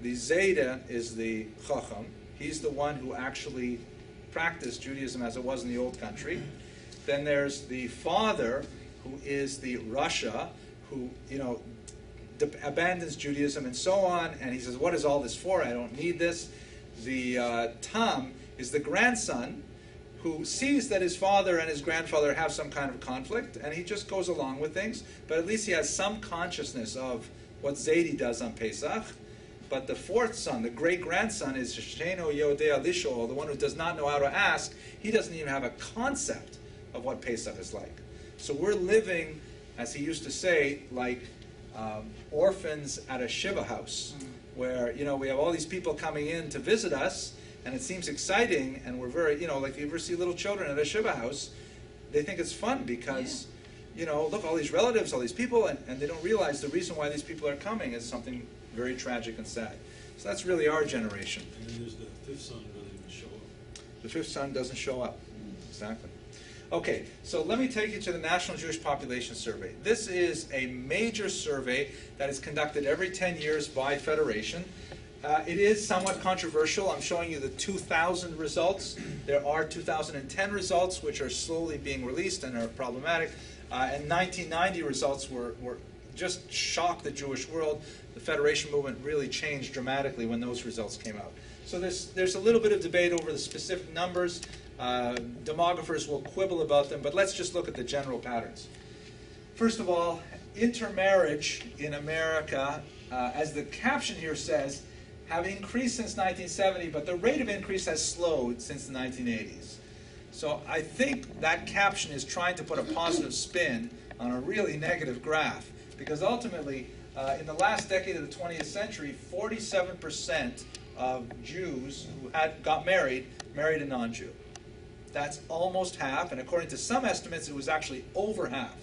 The Zayda is the Chacham. He's the one who actually practiced Judaism as it was in the old country. Then there's the father, who is the Rasha, who, you know, abandons Judaism and so on, and he says, What is all this for? I don't need this. The uh, Tam is the grandson who sees that his father and his grandfather have some kind of conflict, and he just goes along with things, but at least he has some consciousness of what Zaidi does on Pesach. But the fourth son, the great grandson, is Sheno Yodea Lishol, the one who does not know how to ask. He doesn't even have a concept of what Pesach is like. So we're living, as he used to say, like um, orphans at a Shiva house, where you know we have all these people coming in to visit us, and it seems exciting, and we're very, you know, like you ever see little children at a Shiva house, they think it's fun because. You know, look, all these relatives, all these people, and, and they don't realize the reason why these people are coming is something very tragic and sad. So that's really our generation. And then there's the fifth son who doesn't show up. The fifth son doesn't show up. Exactly. Okay, so let me take you to the National Jewish Population Survey. This is a major survey that is conducted every 10 years by Federation. Uh, it is somewhat controversial. I'm showing you the 2000 results. There are 2010 results which are slowly being released and are problematic. Uh, and 1990 results were, were just shocked the Jewish world. The Federation movement really changed dramatically when those results came out. So there's, there's a little bit of debate over the specific numbers. Uh, demographers will quibble about them, but let's just look at the general patterns. First of all, intermarriage in America, uh, as the caption here says, have increased since 1970, but the rate of increase has slowed since the 1980s. So I think that caption is trying to put a positive spin on a really negative graph, because ultimately, uh, in the last decade of the 20th century, 47% of Jews who had got married married a non-Jew. That's almost half, and according to some estimates, it was actually over half.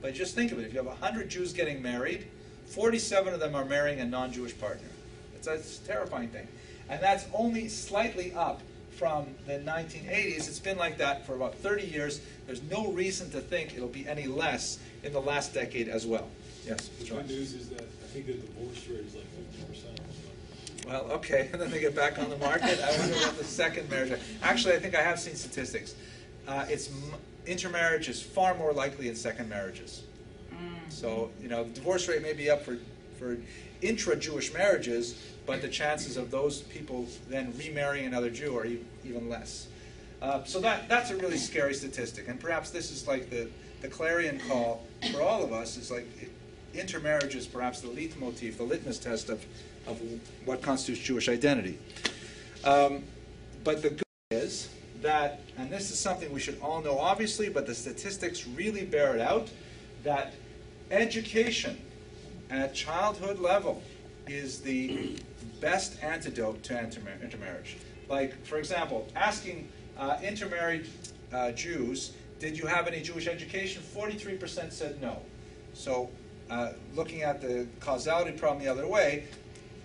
But just think of it: if you have 100 Jews getting married, 47 of them are marrying a non-Jewish partner. It's a, it's a terrifying thing, and that's only slightly up from the 1980s. It's been like that for about 30 years. There's no reason to think it'll be any less in the last decade as well. Yes, The John. good news is that I think the divorce rate is like fifty percent. Well, okay, and then they get back on the market. I wonder what the second marriage. Actually, I think I have seen statistics. Uh, it's m- intermarriage is far more likely in second marriages. So you know, the divorce rate may be up for for intra-Jewish marriages, but the chances of those people then remarrying another Jew are e- even less. Uh, so that that's a really scary statistic, and perhaps this is like the the clarion call for all of us. Is like intermarriage is perhaps the leitmotif, the litmus test of of what constitutes Jewish identity. Um, but the good is that, and this is something we should all know obviously, but the statistics really bear it out, that education at childhood level is the best antidote to intermar- intermarriage. Like, for example, asking uh, intermarried uh, Jews, did you have any Jewish education? 43% said no. So, uh, looking at the causality problem the other way,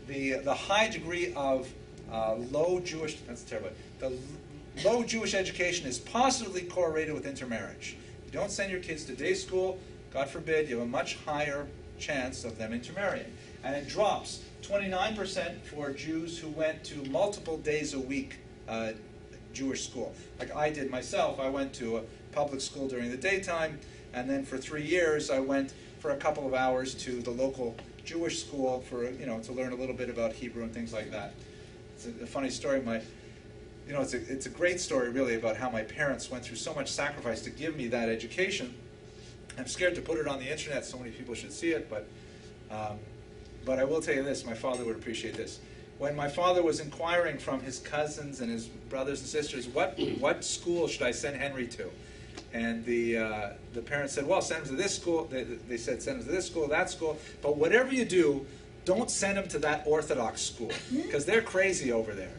the, the high degree of uh, low Jewish, that's terrible, the low Jewish education is positively correlated with intermarriage. You don't send your kids to day school, God forbid, you have a much higher chance of them intermarrying. And it drops 29% for Jews who went to multiple days a week uh, Jewish school. Like I did myself, I went to a public school during the daytime, and then for three years I went for a couple of hours to the local Jewish school for you know to learn a little bit about Hebrew and things like that. It's a, a funny story. My you know, it's a, it's a great story, really, about how my parents went through so much sacrifice to give me that education. I'm scared to put it on the internet. So many people should see it, but um, but I will tell you this: my father would appreciate this. When my father was inquiring from his cousins and his brothers and sisters, what what school should I send Henry to? And the uh, the parents said, well, send him to this school. They, they said, send him to this school, that school. But whatever you do, don't send him to that Orthodox school because they're crazy over there.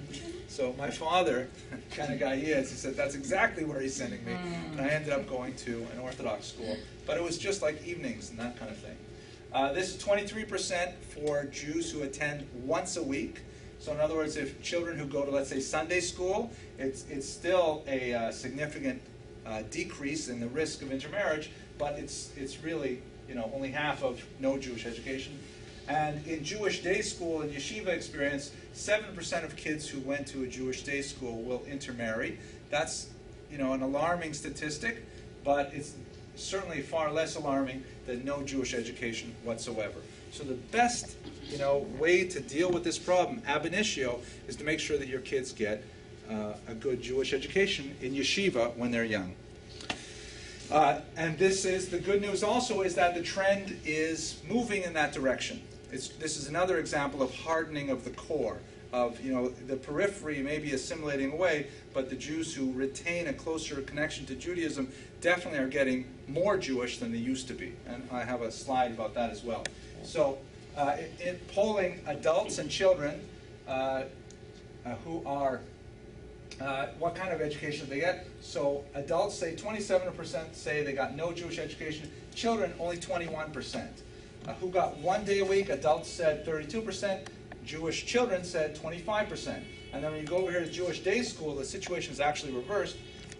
So my father, kind of guy he is, he said that's exactly where he's sending me. And I ended up going to an Orthodox school, but it was just like evenings and that kind of thing. Uh, this is 23% for Jews who attend once a week. So in other words, if children who go to let's say Sunday school, it's it's still a uh, significant uh, decrease in the risk of intermarriage, but it's it's really you know only half of no Jewish education. And in Jewish day school and yeshiva experience, 7% of kids who went to a Jewish day school will intermarry. That's, you know, an alarming statistic, but it's certainly far less alarming than no Jewish education whatsoever. So the best, you know, way to deal with this problem, ab initio, is to make sure that your kids get uh, a good Jewish education in yeshiva when they're young. Uh, and this is the good news also is that the trend is moving in that direction. It's, this is another example of hardening of the core. Of you know the periphery may be assimilating away, but the Jews who retain a closer connection to Judaism definitely are getting more Jewish than they used to be. And I have a slide about that as well. So, uh, in, in polling adults and children uh, uh, who are uh, what kind of education they get. So adults say 27% say they got no Jewish education. Children only 21%. Uh, who got one day a week? Adults said 32%. Jewish children said 25%. And then when you go over here to Jewish day school, the situation is actually reversed.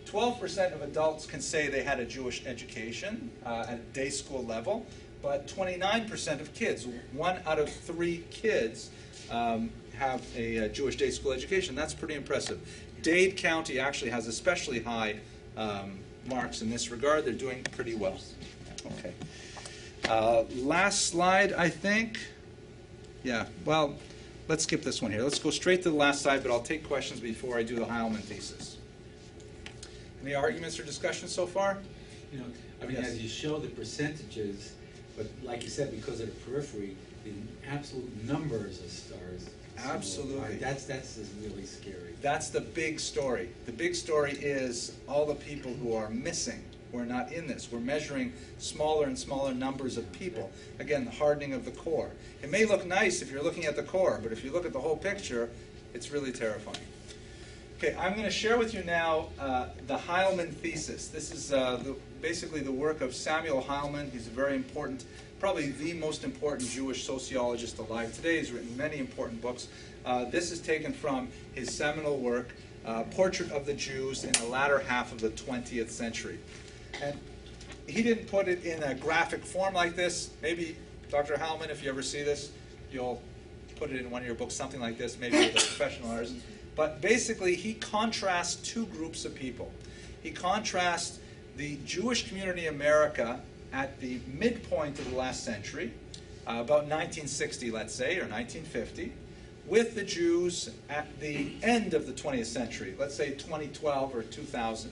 12% of adults can say they had a Jewish education uh, at day school level, but 29% of kids, one out of three kids, um, have a, uh Jewish day school education. That's pretty impressive. Dade County actually has especially high um, marks in this regard. They're doing pretty well. Okay. Uh, last slide, I think. Yeah, well, let's skip this one here. Let's go straight to the last slide, but I'll take questions before I do the Heilman thesis. Any arguments or discussion so far? You know, I mean, Yes. as you show the percentages, but like you said, because of the periphery, the absolute numbers of stars. Absolutely. That's, that's really scary. That's the big story. The big story is all the people who are missing, who are not in this. We're measuring smaller and smaller numbers of people. Again, the hardening of the core. It may look nice if you're looking at the core, but if you look at the whole picture, it's really terrifying. Okay, I'm going to share with you now uh, the Heilman thesis. This is uh, the, basically the work of Samuel Heilman. He's a very important, probably the most important Jewish sociologist alive today. He's written many important books. Uh, this is taken from his seminal work, uh, Portrait of the Jews in the latter half of the 20th century. And he didn't put it in a graphic form like this. Maybe, Dr. Heilman, if you ever see this, you'll put it in one of your books, something like this, maybe with a professional artist. But basically, he contrasts two groups of people. He contrasts the Jewish community in America at the midpoint of the last century, uh, about 1960, let's say, or 1950, with the Jews at the end of the 20th century, let's say 2012 or 2000.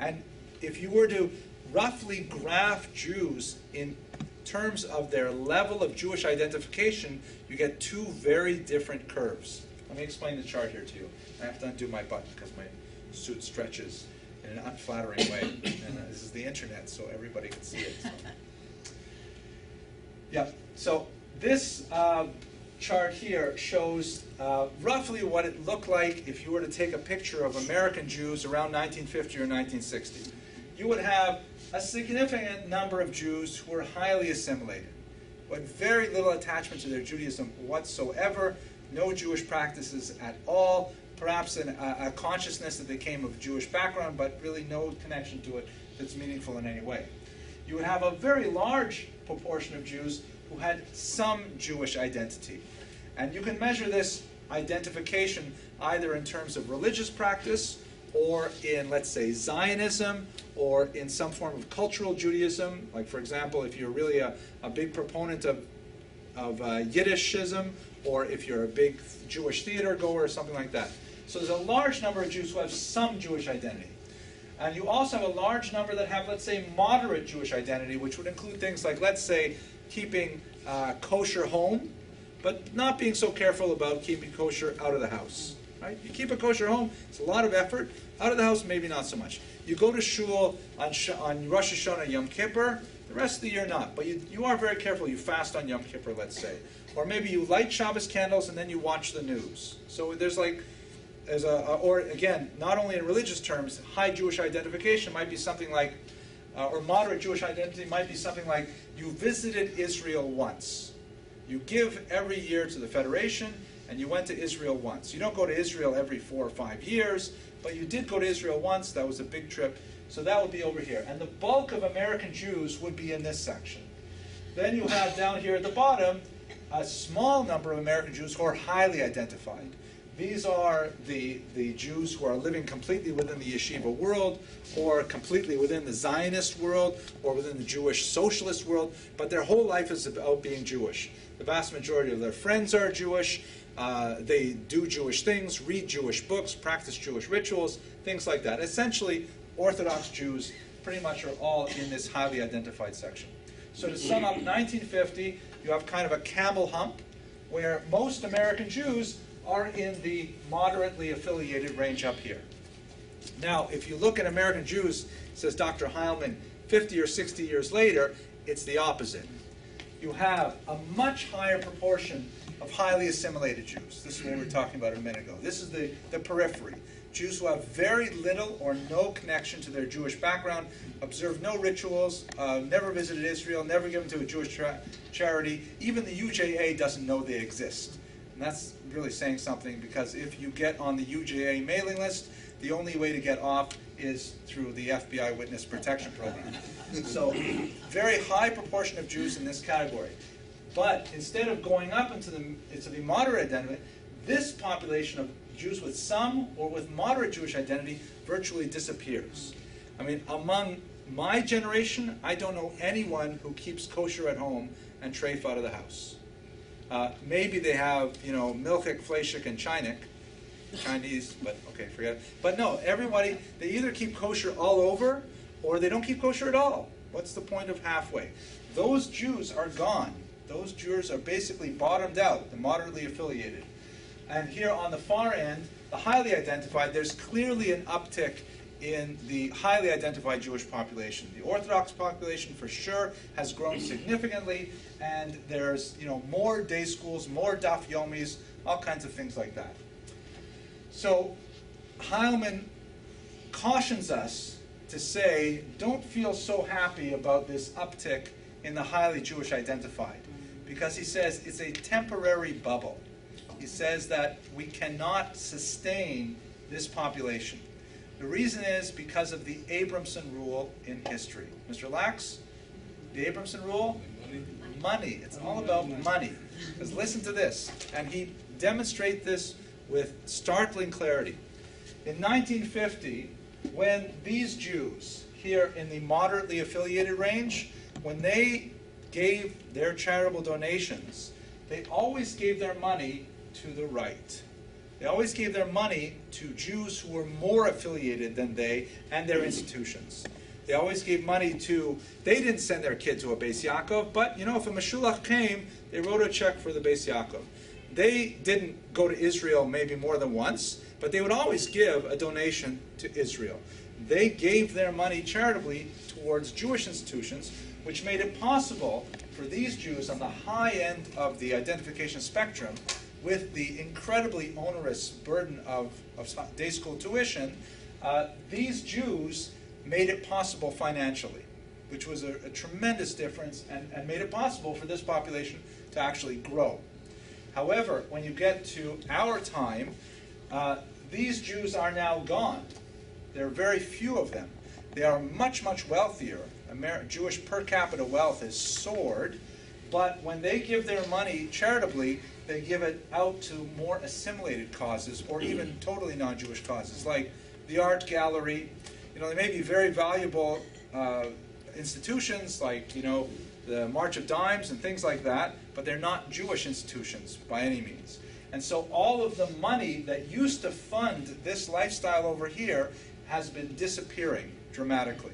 And if you were to roughly graph Jews in terms of their level of Jewish identification, you get two very different curves. Let me explain the chart here to you. I have to undo my button because my suit stretches in an unflattering way. and uh, this is the internet, so everybody can see it. so. Yep. So this uh, chart here shows uh, roughly what it looked like if you were to take a picture of American Jews around 1950 or 1960. You would have a significant number of Jews who were highly assimilated, but very little attachment to their Judaism whatsoever, no Jewish practices at all, perhaps an, a, a consciousness that they came of Jewish background, but really no connection to it that's meaningful in any way. You would have a very large proportion of Jews who had some Jewish identity. And you can measure this identification either in terms of religious practice or in, let's say, Zionism or in some form of cultural Judaism. Like, for example, if you're really a, a big proponent of, of uh, Yiddishism or if you're a big Jewish theater goer or something like that. So there's a large number of Jews who have some Jewish identity. And you also have a large number that have, let's say, moderate Jewish identity, which would include things like, let's say, keeping uh, kosher home, but not being so careful about keeping kosher out of the house. Right? You keep a kosher home, it's a lot of effort. Out of the house, maybe not so much. You go to shul on, on Rosh Hashanah, Yom Kippur, the rest of the year not. But you, you are very careful. You fast on Yom Kippur, let's say. Or maybe you light Shabbos candles and then you watch the news. So there's like, a, a- or again, not only in religious terms, high Jewish identification might be something like, uh, or moderate Jewish identity might be something like, you visited Israel once. You give every year to the Federation, and you went to Israel once. You don't go to Israel every four or five years, but you did go to Israel once. That was a big trip. So that would be over here. And the bulk of American Jews would be in this section. Then you have down here at the bottom a small number of American Jews who are highly identified. These are the, the Jews who are living completely within the yeshiva world, or completely within the Zionist world, or within the Jewish socialist world, but their whole life is about being Jewish. The vast majority of their friends are Jewish. Uh, they do Jewish things, read Jewish books, practice Jewish rituals, things like that. Essentially, Orthodox Jews pretty much are all in this highly identified section. So to sum up, 1950, you have kind of a camel hump where most American Jews are in the moderately affiliated range up here. Now, if you look at American Jews, says Dr. Heilman, 50 or 60 years later, it's the opposite. You have a much higher proportion of highly assimilated Jews. This is what we were talking about a minute ago. This is the, the periphery. Jews who have very little or no connection to their Jewish background, observe no rituals, uh, never visited Israel, never given to a Jewish charity. Even the UJA doesn't know they exist. And that's really saying something because if you get on the UJA mailing list, the only way to get off is through the FBI Witness Protection Program. so, very high proportion of Jews in this category. But instead of going up into the, into the moderate identity, this population of Jews with some or with moderate Jewish identity virtually disappears. I mean, among my generation, I don't know anyone who keeps kosher at home and treif out of the house. Uh, maybe they have, you know, milchik, fleshik, and chinik, Chinese, but okay, forget it. But no, everybody, they either keep kosher all over or they don't keep kosher at all. What's the point of halfway? Those Jews are gone. Those Jews are basically bottomed out, the moderately affiliated. And here on the far end, the highly identified, there's clearly an uptick in the highly identified Jewish population. The Orthodox population, for sure, has grown significantly, and there's you know more day schools, more daf yomis, all kinds of things like that. So Heilman cautions us to say, don't feel so happy about this uptick in the highly Jewish identified, because he says it's a temporary bubble. He says that we cannot sustain this population. The reason is because of the Abramson rule in history. Mr. Lax, the Abramson rule? Money. It's all about money. Because listen to this, and he demonstrates this with startling clarity. In 1950, when these Jews here in the moderately affiliated range, when they gave their charitable donations, they always gave their money to the right. They always gave their money to Jews who were more affiliated than they and their institutions. They always gave money to, they didn't send their kid to a Beis Yaakov, but you know, if a Meshulach came, they wrote a check for the Beis Yaakov. They didn't go to Israel maybe more than once, but they would always give a donation to Israel. They gave their money charitably towards Jewish institutions which made it possible for these Jews on the high end of the identification spectrum, with the incredibly onerous burden of, of day school tuition, uh, these Jews made it possible financially, which was a, a tremendous difference and, and made it possible for this population to actually grow. However, when you get to our time, uh, these Jews are now gone. There are very few of them. They are much, much wealthier. Amer- Jewish per capita wealth has soared, but when they give their money charitably, they give it out to more assimilated causes or even totally non Jewish causes, like the art gallery. You know, they may be very valuable uh, institutions like, you know, the March of Dimes and things like that, but they're not Jewish institutions by any means. And so all of the money that used to fund this lifestyle over here has been disappearing dramatically,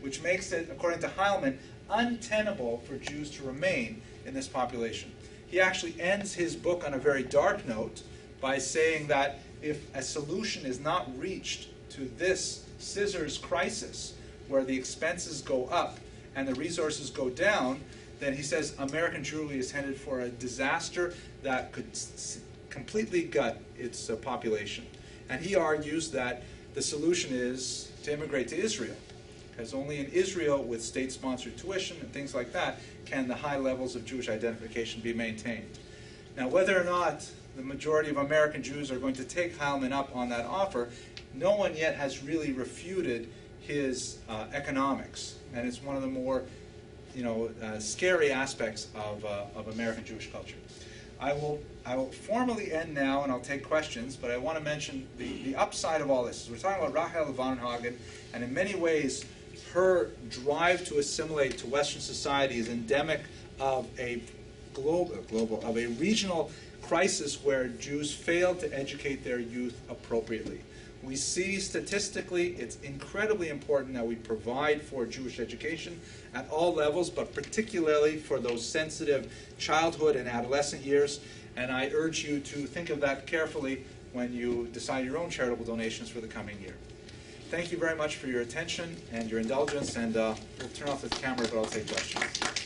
which makes it, according to Heilman, untenable for Jews to remain in this population. He actually ends his book on a very dark note by saying that if a solution is not reached to this scissors crisis, where the expenses go up and the resources go down, then he says American Jewry is headed for a disaster that could completely gut its uh, population. And he argues that the solution is to immigrate to Israel, because only in Israel, with state sponsored tuition and things like that, can the high levels of Jewish identification be maintained. Now, whether or not the majority of American Jews are going to take Heilman up on that offer, no one yet has really refuted his uh, economics. And it's one of the more you know, uh, scary aspects of, uh, of American Jewish culture. I will, I will formally end now and I'll take questions, but I want to mention the, the upside of all this. Is we're talking about Rachel Varnhagen, and in many ways, her drive to assimilate to Western society is endemic of a global, global of a regional crisis where Jews failed to educate their youth appropriately. We see statistically it's incredibly important that we provide for Jewish education at all levels, but particularly for those sensitive childhood and adolescent years. And I urge you to think of that carefully when you decide your own charitable donations for the coming year. Thank you very much for your attention and your indulgence, and uh, we'll turn off the camera, but I'll take questions.